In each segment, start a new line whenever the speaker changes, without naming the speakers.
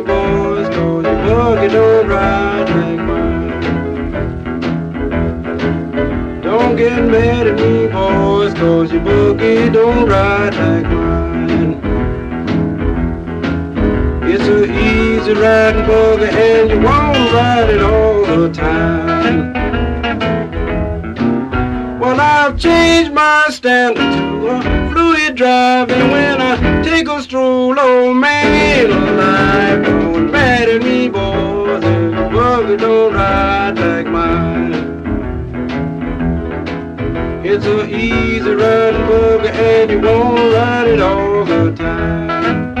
boys, cause your buggy don't ride like mine. Don't get mad at me, boys, cause your buggy don't ride like mine. It's a easy riding buggy and you won't ride it all the time. Well, I've changed my standard to a fluid drive and when I It's a easy riding buggy and you won't ride it all the time.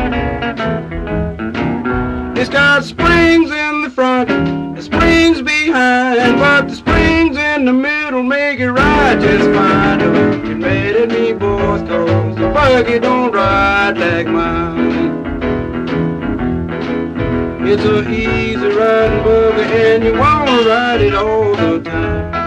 It's got springs in the front and springs behind, but the springs in the middle make it ride just fine. Don't get mad at me, boys, cause the buggy don't ride like mine. It's a easy riding buggy and you won't ride it all the time.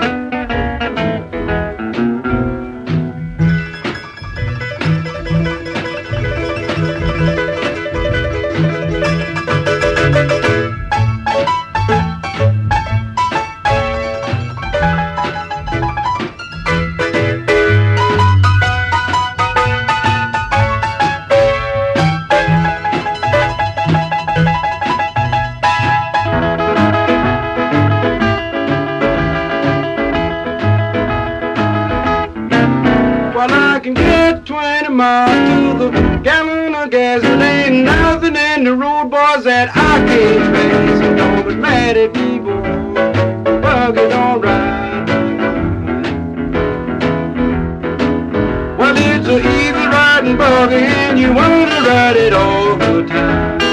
Can get 20 miles to the gallon of gas, but ain't nothing in the road, boys, that I can't pass. So don't mad at me, boy. Buggy don't ride. Well, it's a easy riding buggy, and you want to ride it all the time.